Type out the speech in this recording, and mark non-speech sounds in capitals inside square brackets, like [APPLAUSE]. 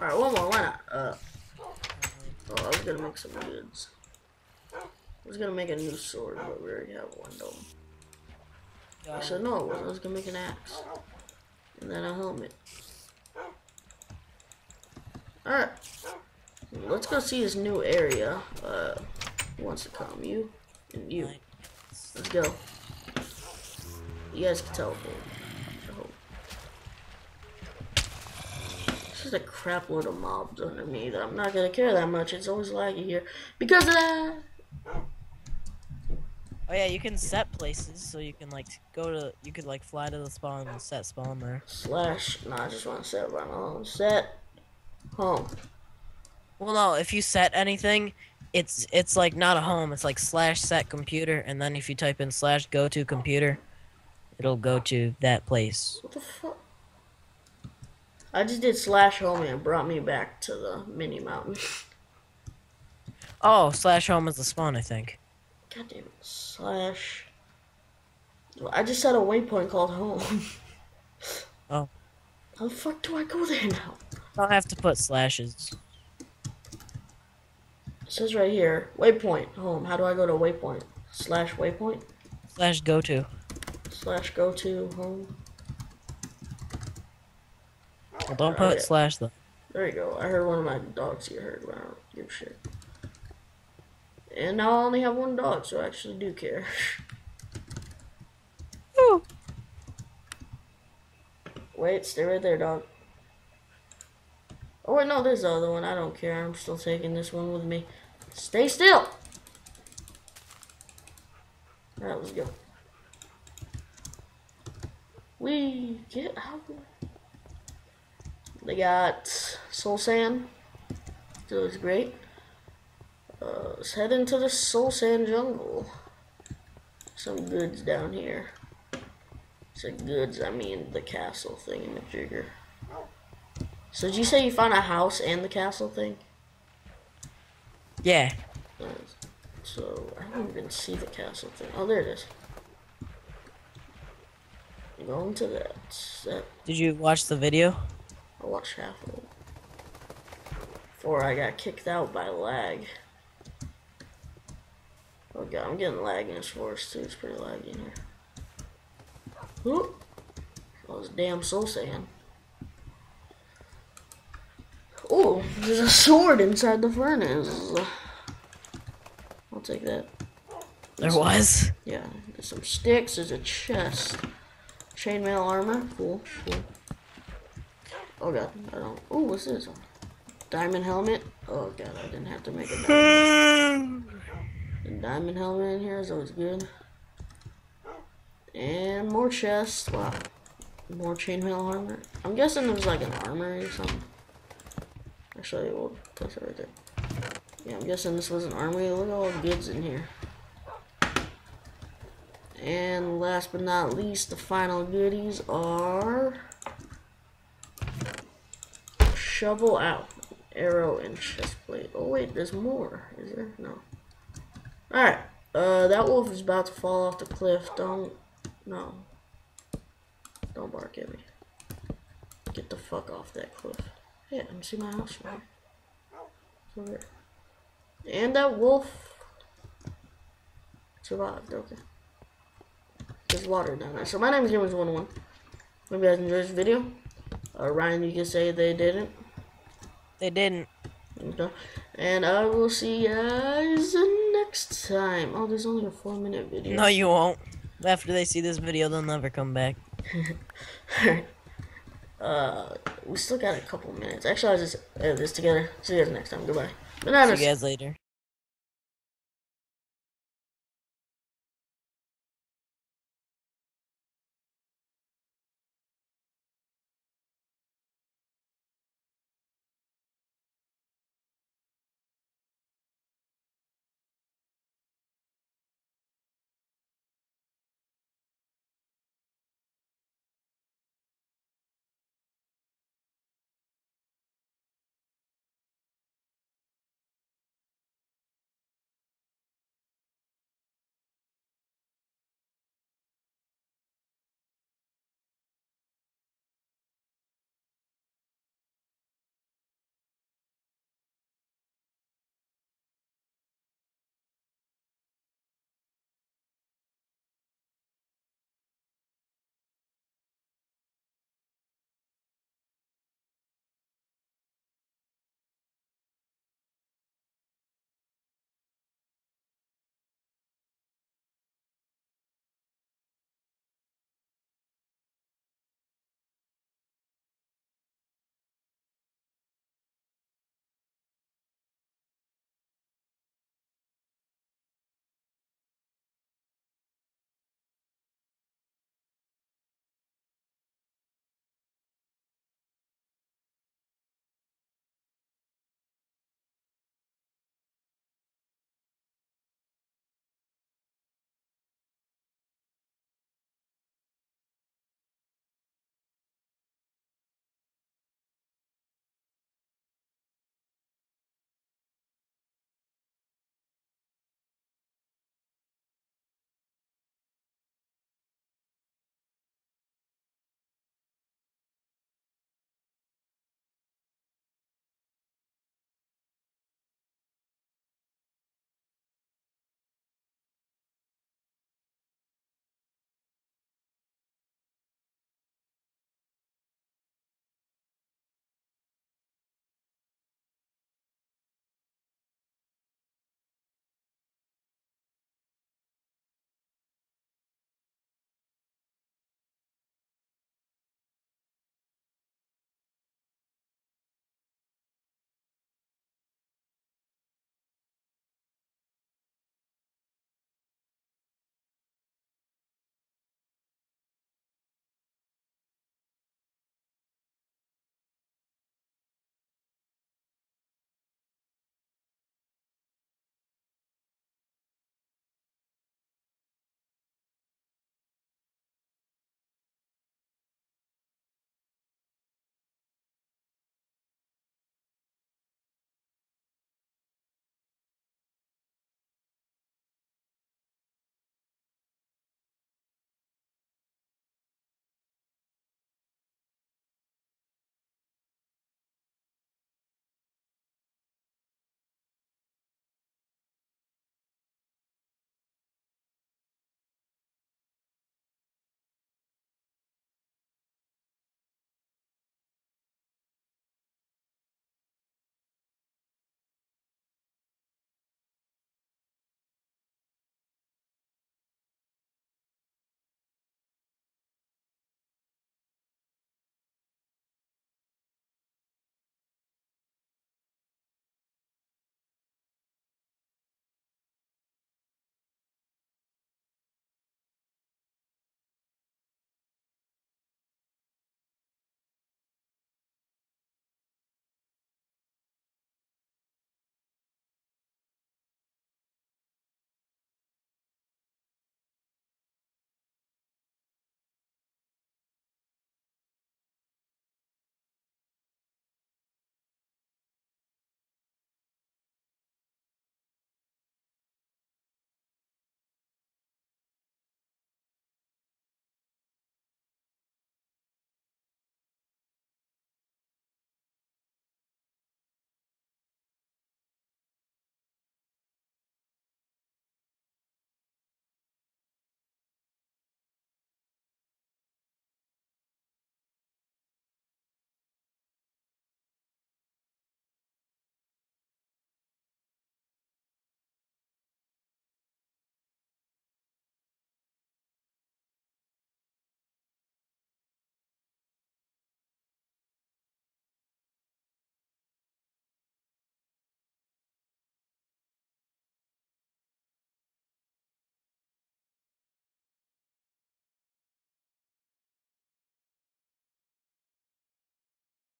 Alright, one more, why not? Uh, oh, I was gonna make some goods. I was gonna make a new sword, but we already have one, though. Actually, no, I wasn't. I was gonna make an axe. And then a helmet. Alright. Let's go see this new area. Uh, who wants to come? You? And you. Let's go. You guys can teleport. I hope. There's just a crap load of mobs under me that I'm not gonna care that much. It's always laggy here. Because of that! Oh yeah, you can set places, so you can like go to, you could like fly to the spawn and set spawn there. Slash. Nah, I just want to set my own. Set. Home. Well, no, if you set anything, it's it's like not a home. It's like slash set computer, and then if you type in slash go to computer, it'll go to that place. What the fuck? I just did slash home and it brought me back to the mini mountain. Oh, slash home is the spawn, I think. God damn it. Slash. I just set a waypoint called home. [LAUGHS] Oh. How the fuck do I go there now? I'll have to put slashes. It says right here, waypoint, home. How do I go to waypoint? Slash waypoint? Slash go to. Slash go to home. Well, don't oh, put Alright. slash though. There you go. I heard one of my dogs get hurt, but I don't give a shit. And now I only have one dog, so I actually do care. [LAUGHS] oh. Wait, stay right there, dog. Oh wait, no, there's the other one. I don't care. I'm still taking this one with me. Stay still. Alright, let's go. We get out. They got soul sand. So it's great. Uh, let's head into the soul sand jungle. Some goods down here. So goods, I mean the castle thing in the jigger. So did you say you found a house and the castle thing? Yeah. Uh, So I don't even see the castle thing. Oh, there it is. Going to that. that Did you watch the video? I watched half of it. Before I got kicked out by lag. Oh god, I'm getting lag in this forest too. It's pretty laggy in here. Whoop! All this damn soul sand. Oh, there's a sword inside the furnace. I'll take that. There was. Yeah, there's some sticks, there's a chest. Chainmail armor, cool, cool. Oh god, I don't. Oh, what's this? Diamond helmet. Oh god, I didn't have to make a diamond. The diamond helmet in here is always good. And more chest. Wow. More chainmail armor. I'm guessing there's like an armory or something. Actually, we'll place it right there. Yeah, I'm guessing this was an armory. Look at all the goods in here. And last but not least, the final goodies are shovel out, arrow, and chest plate. Oh wait, there's more. Is there? No. All right. Uh, that wolf is about to fall off the cliff. Don't. No. Don't bark at me. Get the fuck off that cliff. Let me see my house right over there. And that wolf survived. Okay. There's water down there. So my name is Humans101. Hope you guys enjoyed this video. Uh, Ryan, you can say they didn't. They didn't. Okay. And I will see you guys next time. Oh, there's only a four minute video. No, you won't. After they see this video, they'll never come back. [LAUGHS] uh, we still got a couple minutes. Actually, I'll just edit this together. See you guys next time. Goodbye. Bananas. See you guys later.